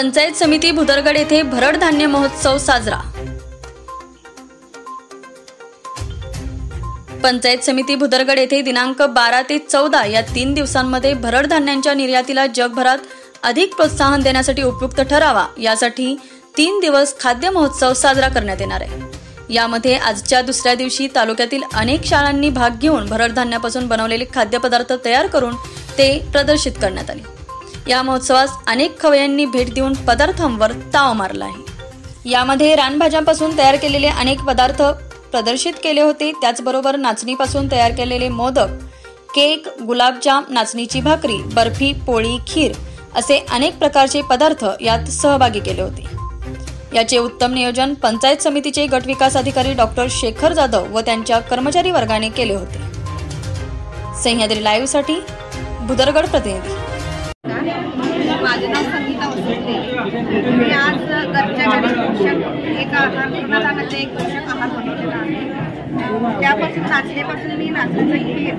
पंचायत समिती भुदरगड येथे भरड धान्य महोत्सव साजरा. पंचायत समिती भुदरगड येथे दिनांक बारा ते चौदा या तीन दिवसांमध्ये भरड धान्यांच्या निर्यातीला जगभरात अधिक प्रोत्साहन देण्यासाठी उपयुक्त ठरावा. यासाठी तीन दिवस खाद्य महोत्सव साजरा करण्यात येणार आहे. यामध्ये आजच्या दुसऱ्या दिवशी तालुक्यातील अनेक शाळांनी भाग घेऊन भरड धान्यापासून बनवलेले खाद्यपदार्थ तयार करून ते प्रदर्शित करण्यात आले. या महोत्सवास अनेक खवय्यांनी भेट देऊन पदार्थांवर ताव मारला आहे. यामध्ये रानभाज्यांपासून तयार केलेले अनेक पदार्थ प्रदर्शित केले होते. त्याचबरोबर नाचणीपासून तयार केलेले मोदक केक गुलाबजाम नाचणीची भाकरी बर्फी पोळी खीर असे अनेक प्रकारचे पदार्थ यात सहभागी केले होते. याचे उत्तम नियोजन पंचायत समितीचे गटविकास अधिकारी डॉक्टर शेखर जाधव व त्यांच्या कर्मचारी वर्गाने केले होते. सह्याद्री लाईव्हसाठी भुदरगड प्रतिनिधी. माझं नाव संगीता होते मी आज घरच्या घरी पोषक एक आहार अन्नदानाचे एक पोषक आहार बनवलेला आहे. त्यापासून नाचण्यापासून मी नाचण्याचं खीर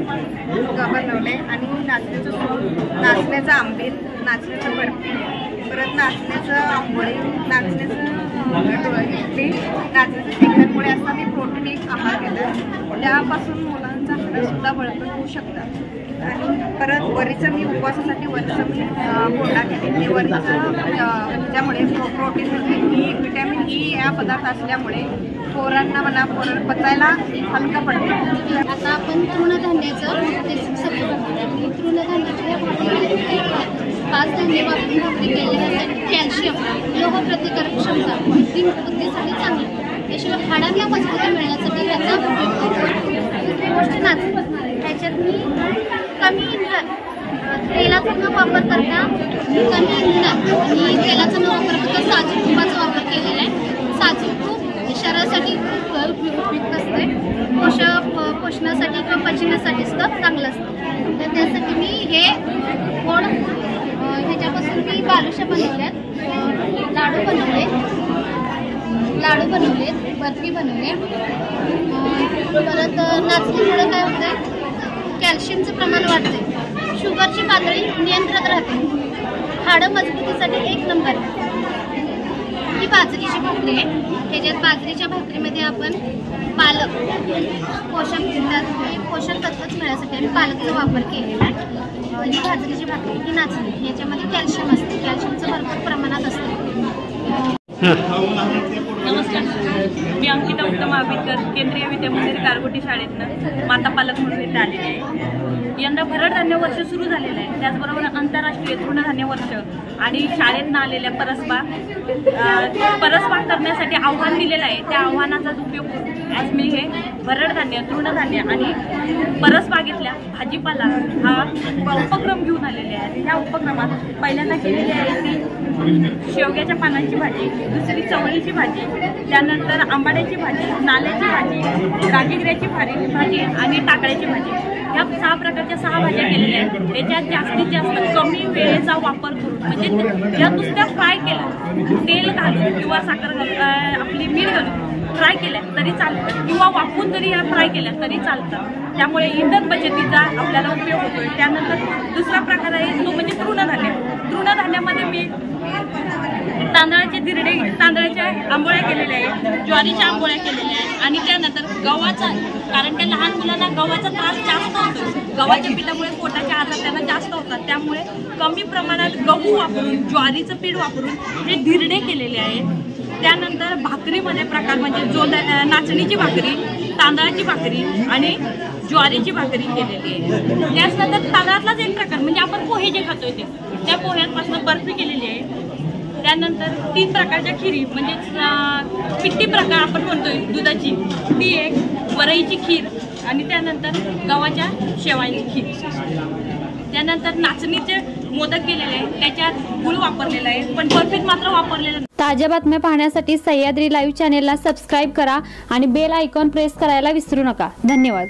बनवले आणि नाचण्याचं सूप नाचण्याचं आंबील नाचण्याचं बर्फी परत नाचण्याचं आंबोळी नाचण्याचं इडली नाचण्याचं तिखटमुळे असा मी प्रोटीन एक आहार केला. त्यापासून मला सुद्धा बळकट होऊ शकतात आणि परत वरीचं मी उपवासासाठी वरीचं मी अं, कोंडा केले ते वरीचं त्यामुळे प्रोटीन ई विटॅमिन ई या पदार्थ असल्यामुळे पोरांना मला पोर पचायला हलकं पडतं. आता आपण तृणधान्याचं बेसिक तृणधान्याच्या पाच धान्य वापरून भाकरी केलेल्या कॅल्शियम लोह प्रतिकारक क्षमता बुद्धीसाठी चांगली. त्याशिवाय हाडांना मजबूती मिळण्यासाठी याचा उपयोग करतो. गोष्ट नाच त्याच्यात मी कमी इंधन तेलाचा न वापर करता कमी इंधन आणि तेलाचा न वापर करता साजूक तुपाचा वापर केलेला आहे. साजूक तूप शरीरासाठी खूप उपयुक्त असते पोषक पोषणासाठी किंवा पचनासाठी सुद्धा चांगलं असतं. तर त्यासाठी मी हे गोड ह्याच्यापासून मी बालुशा बनवल्यात. लाडू बनवले लाडू बनवले बर्फी बनवले. परत नाचणीमुळे काय होतं कॅल्शियमचं प्रमाण वाढते शुगरची पातळी नियंत्रणात राहते. हाडं मजबूतीसाठी एक नंबर आहे. ही बाजरीची भाकरी आहे. त्याच्यात बाजरीच्या भाकरीमध्ये आपण पालक पोषक पोषक तत्वच मिळण्यासाठी आम्ही पालकचा वापर केलेला आहे. ही बाजरीची भाकरी ही नाचणी याच्यामध्ये कॅल्शियम असते. कॅल्शियमचं भरपूर प्रमाणात असते. मी अंकिता उत्तम आंबेडकर केंद्रीय विद्यामंदिर गारगोटी शाळेतनं माता पालक म्हणून इथे आलेले आहे. यंदा भरड धान्य वर्ष सुरू झालेलं आहे. त्याचबरोबर आंतरराष्ट्रीय तृणधान्य वर्ष आणि शाळेतनं आलेल्या परसबा अ, करण्यासाठी आव्हान दिलेलं आहे. त्या आव्हानाचाच उपयोग आज मी हे भरड धान्य तृणधान्य आणि परसबागेतल्या भाजीपाला हा उपक्रम घेऊन आलेले आहे ह्या उपक्रमात पहिल्यांदा केलेली आहे ती शेवग्याच्या पानांची भाजी दुसरी चवळीची भाजी त्यानंतर आंबाड्याची भाजी नाल्याची भाजी राजगिऱ्याची भाजी भाजी आणि टाकळ्याची भाजी. ह्या सहा प्रकारच्या सहा भाज्या केलेल्या आहेत. त्याच्यात जास्तीत जास्त कमी वेळेचा वापर करून म्हणजे ते- ह्या नुसत्या फ्राय केल्या तेल घालून किंवा साखर घालून आपली मीठ घालून फ्राय केल्या तरी चालतं. किंवा वाफवून जरी या फ्राय केल्या तरी चालतं. त्यामुळे इंधन बचतीचा आपल्याला उपयोग होतोय. त्यानंतर दुसरा प्रकार आहे तो म्हणजे तृणधान्य. तृणधान्यामध्ये मी तांदळाचे धिरडे तांदळाच्या आंबोळ्या केलेल्या आहेत ज्वारीच्या आंबोळ्या केलेल्या आहेत. आणि त्यानंतर गव्हाचा कारण त्या लहान मुलांना गव्हाचा त्रास जास्त होतो. गव्हाच्या पिठामुळे पोटाच्या आजार त्यांना जास्त होतात. त्यामुळे कमी प्रमाणात गहू वापरून ज्वारीचं पीठ वापरून हे धिरडे केलेले आहेत. त्यानंतर भाकरीमध्ये प्रकार म्हणजे जो नाचणीची भाकरी तांदळाची भाकरी आणि ज्वारीची भाकरी केलेली आहे. त्याचनंतर तांदळातलाच एक प्रकार म्हणजे पोहे जे खातोय ते त्या पोह्यांपासून बर्फी केलेली आहे. त्यानंतर तीन प्रकारच्या खिरी म्हणजे पिट्टी प्रकार आपण म्हणतोय दुधाची. ती एक वरईची खीर आणि त्यानंतर गव्हाच्या शेवाळीची खीर. त्यानंतर नाचणीचे मोदक केलेले आहे त्याच्यात गुळ वापरलेला आहे पण बर्फीत मात्र वापरलेलं नाही. ताज्या बातम्या पाहण्यासाठी सह्याद्री लाईव्ह चॅनेलला सबस्क्राईब करा आणि बेल आयकॉन प्रेस करायला विसरू नका. धन्यवाद.